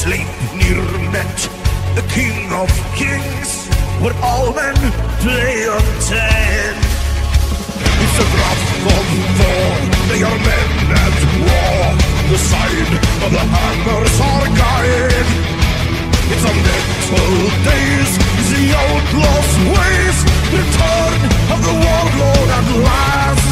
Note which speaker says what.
Speaker 1: Sleipnir met the king of kings, where all men play on ten. It's a wrath of Thor, they are men at war. The sign of the hammers are guide. It's a Metal Daze, the outlaw's ways. Return of the warlord at last.